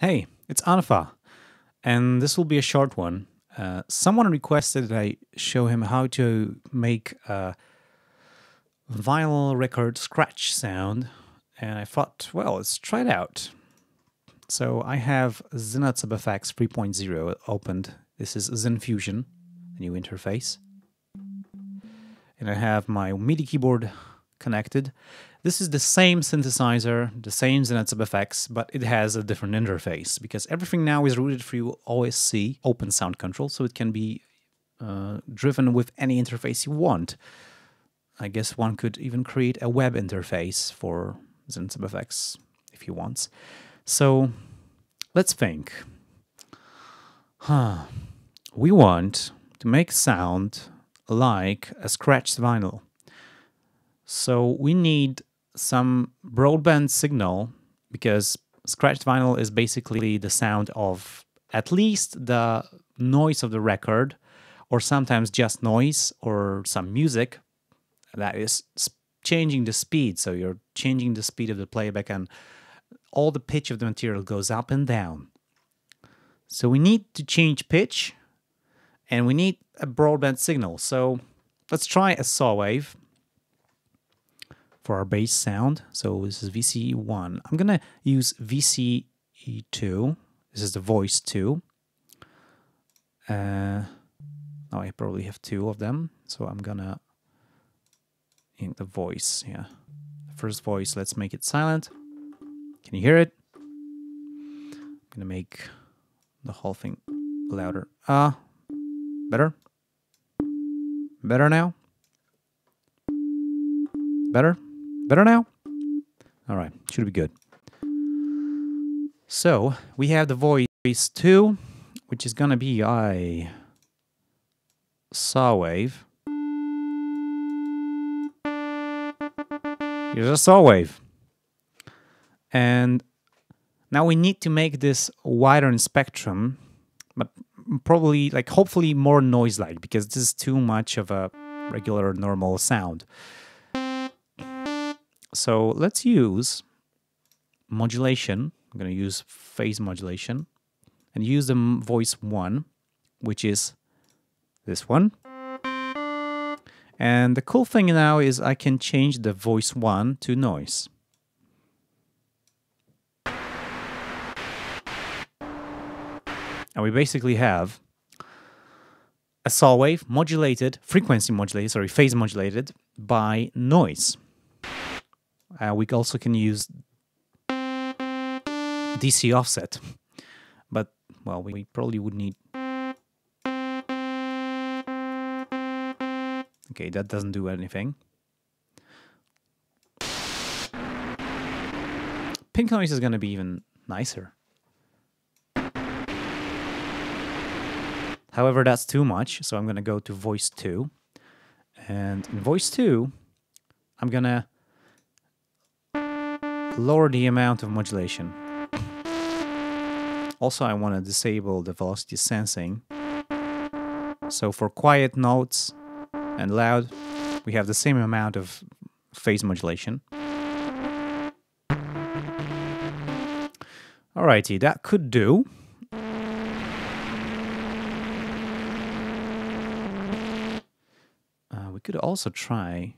Hey, it's unfa, and this will be a short one. Uh, someone requested that I show him how to make a vinyl record scratch sound, and I thought, well, let's try it out. So I have ZynAddSubFX 3.0 opened. This is Zyn-Fusion, the new interface. And I have my MIDI keyboard connected. This is the same synthesizer, the same ZynAddSubFX, but it has a different interface because everything now is routed through OSC, Open Sound Control, so it can be uh, driven with any interface you want. I guess one could even create a web interface for ZynAddSubFX if he wants. So let's think. Huh. We want to make sound like a scratched vinyl. So we need some broadband signal because scratched vinyl is basically the sound of at least the noise of the record or sometimes just noise or some music that is changing the speed. So you're changing the speed of the playback and all the pitch of the material goes up and down. So we need to change pitch and we need a broadband signal. So let's try a saw wave for our bass sound. So this is VCE1. I'm going to use VCE2. This is the voice 2. Uh, now I probably have two of them. So I'm going to in the voice, yeah. The First voice, let's make it silent. Can you hear it? I'm going to make the whole thing louder. Ah, uh, better? Better now? Better? Better now? All right, should be good. So we have the voice 2, which is going to be a saw wave. Here's a saw wave. And now we need to make this wider in spectrum, but probably, like, hopefully more noise-like, because this is too much of a regular normal sound. So let's use modulation. I'm going to use phase modulation and use the voice 1, which is this one. And the cool thing now is I can change the voice 1 to noise. And we basically have a saw wave modulated, frequency modulated, sorry, phase modulated by noise. Uh, we also can use DC offset, but well, we probably would need. Okay, that doesn't do anything. Pink noise is going to be even nicer. However, that's too much, so I'm going to go to voice 2. And in voice 2, I'm going to lower the amount of modulation. Also, I want to disable the velocity sensing. So for quiet notes and loud, we have the same amount of phase modulation. Alrighty, that could do. Uh, we could also try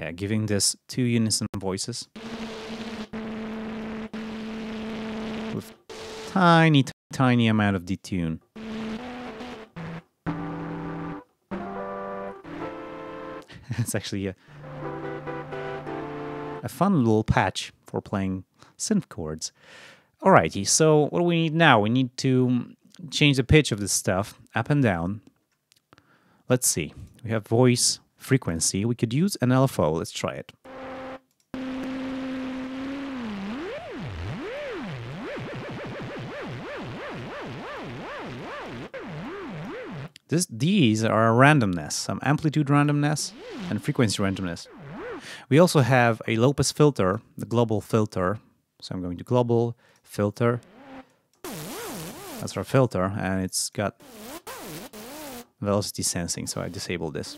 yeah, giving this two unison voices. With tiny, tiny amount of detune. it's actually a, a fun little patch for playing synth chords. Alrighty, so what do we need now? We need to change the pitch of this stuff up and down. Let's see. We have voice, frequency, we could use an LFO. Let's try it. This, these are randomness, some amplitude randomness and frequency randomness. We also have a low pass filter, the global filter. So I'm going to global filter. That's our filter, and it's got velocity sensing, so I disable this.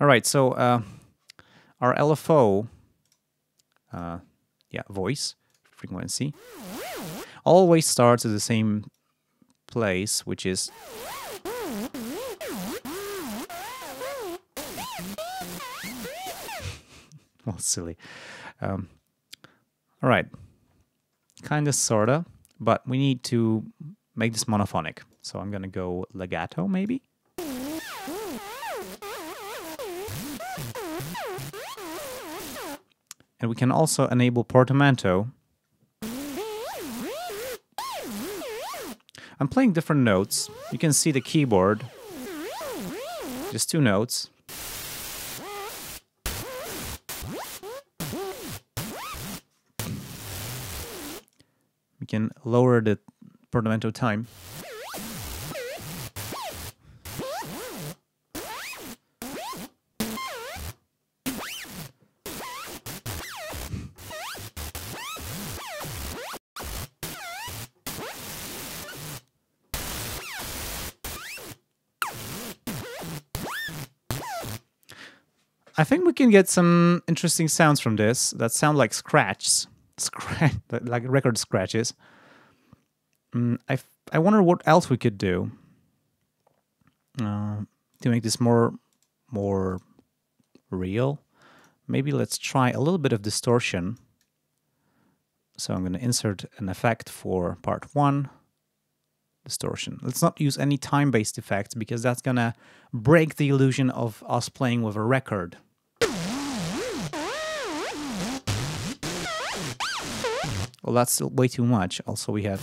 All right, so uh, our LFO, uh, yeah, voice frequency, always starts at the same place, which is well, silly. Um, all right, kind of, sorta, but we need to make this monophonic. So I'm gonna go legato, maybe. And we can also enable portamento. I'm playing different notes. You can see the keyboard. Just two notes. We can lower the portamento time. I think we can get some interesting sounds from this that sound like scratches, scratch, like record scratches. Mm, I, I wonder what else we could do uh, to make this more more real. Maybe let's try a little bit of distortion. So I'm going to insert an effect for part one distortion. Let's not use any time-based effects because that's gonna break the illusion of us playing with a record. Well, that's way too much. Also, we have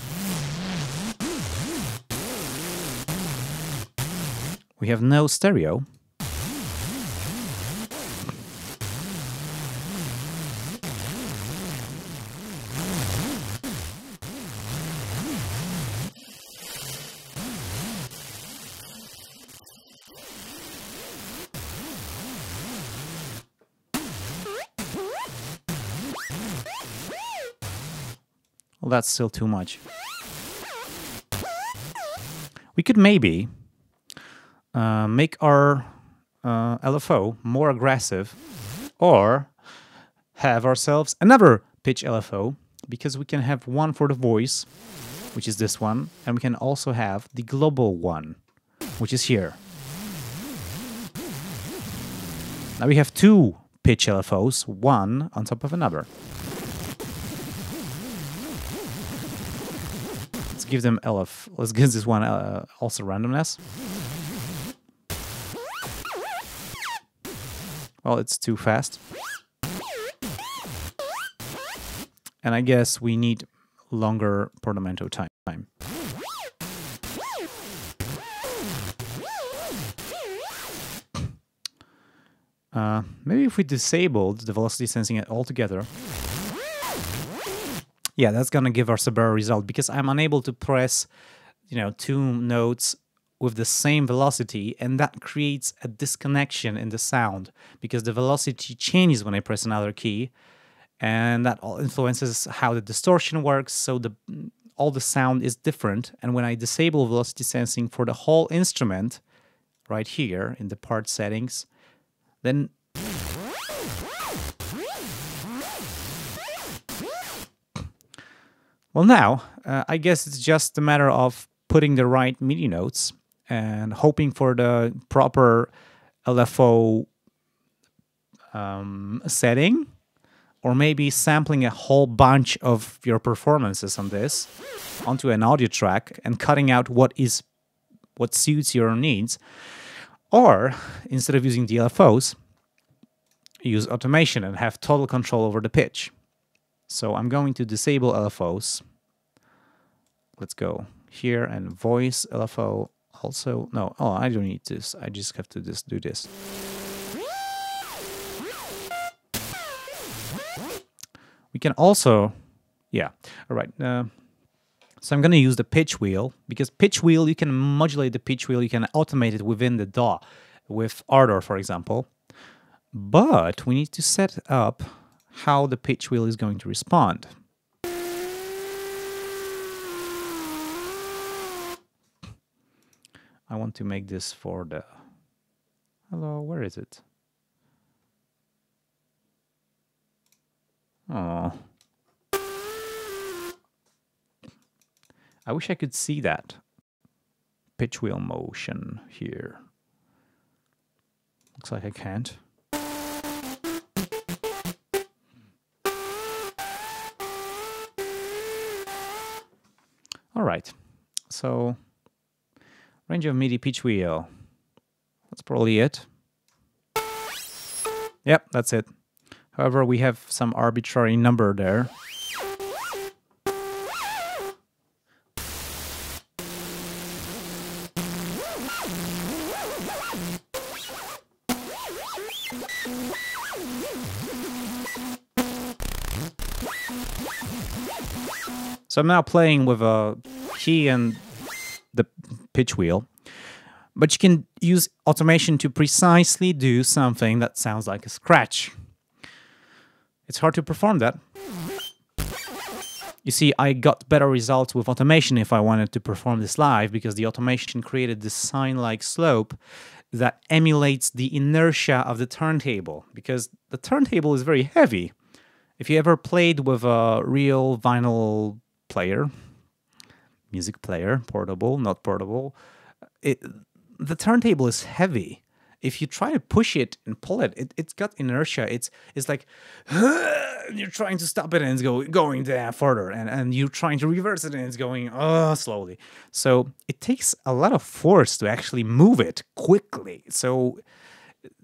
we have no stereo. Well, that's still too much. We could maybe uh, make our uh, LFO more aggressive or have ourselves another pitch LFO because we can have one for the voice, which is this one, and we can also have the global one, which is here. Now we have two pitch LFOs, one on top of another. Give them LF. Let's give this one uh, also randomness. Well, it's too fast. And I guess we need longer portamento time. Uh, maybe if we disabled the velocity sensing altogether, yeah, that's gonna give us a better result because I'm unable to press, you know, two notes with the same velocity and that creates a disconnection in the sound because the velocity changes when I press another key and that all influences how the distortion works. So the all the sound is different and when I disable velocity sensing for the whole instrument right here in the part settings then Well, now, uh, I guess it's just a matter of putting the right MIDI notes and hoping for the proper LFO um, setting, or maybe sampling a whole bunch of your performances on this onto an audio track and cutting out what is what suits your needs. Or instead of using DLFOs, use automation and have total control over the pitch. So I'm going to disable LFOs. Let's go here and voice LFO also. No, oh, I don't need this. I just have to just do this. We can also, yeah, all right. Uh, so I'm going to use the pitch wheel because pitch wheel, you can modulate the pitch wheel. You can automate it within the DAW with Ardour, for example. But we need to set up how the pitch wheel is going to respond. I want to make this for the... Hello, where is it? Oh. I wish I could see that pitch wheel motion here. Looks like I can't. All right, so range of MIDI pitch wheel. That's probably it. Yep, that's it. However, we have some arbitrary number there. So I'm now playing with a key and the pitch wheel. But you can use automation to precisely do something that sounds like a scratch. It's hard to perform that. You see, I got better results with automation if I wanted to perform this live because the automation created this sine-like slope that emulates the inertia of the turntable because the turntable is very heavy. If you ever played with a real vinyl player, music player, portable, not portable, it, the turntable is heavy. If you try to push it and pull it, it it's got inertia. It's it's like you're trying to stop it and it's go, going there further, and, and you're trying to reverse it and it's going oh slowly. So it takes a lot of force to actually move it quickly. So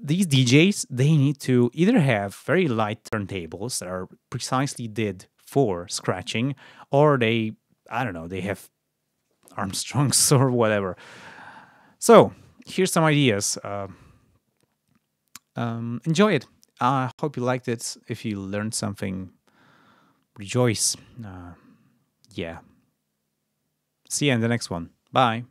these DJs they need to either have very light turntables that are precisely did for scratching, or they I don't know they have Armstrongs or whatever. So here's some ideas. Uh, um, enjoy it. I hope you liked it. If you learned something, rejoice. Uh, yeah. See you in the next one. Bye.